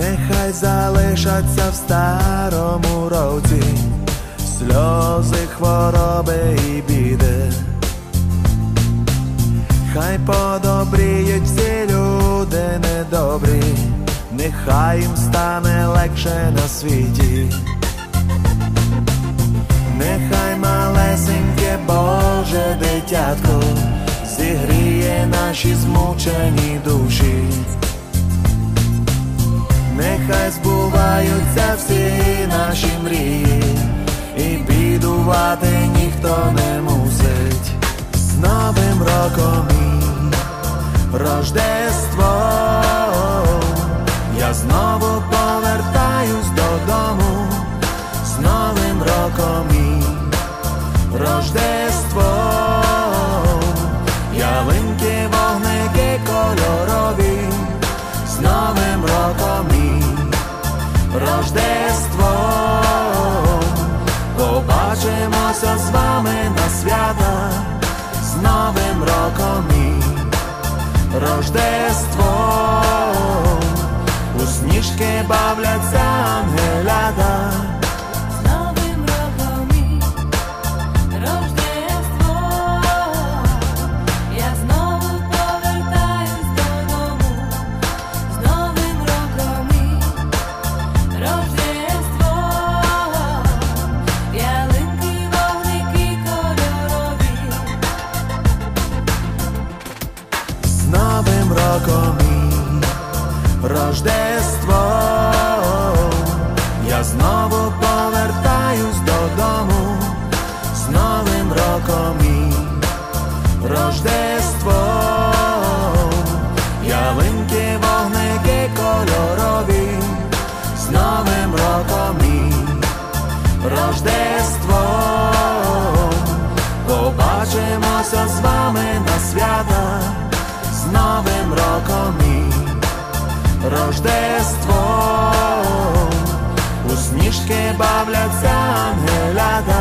нехай залишаться в старому році, сльози, хвороби і біди. Хай подобріють всі люди недобрі, нехай їм стане легше на світі. Нехай малесеньке Боже дитятко зігріє наші змучені душі. Нехай збуваються всі наші мрії, і бідувати ніхто не мусить. З Новим роком і Рождество, я знову повертаюсь додому, з Новим роком і Рождество, ялинки, вогники кольорові, з Новим роком Рождество, побачимося з вами на свята, з Новим роком і Рождество, у сніжки бавляться Рождество, я знову повертаюсь додому, з Новим роком і Рождество, ялинки, вогники кольорові, з Новим роком і Рождество, побачимося з вами на свята, Новим роком і Рождество, у сніжки бавляться ангели.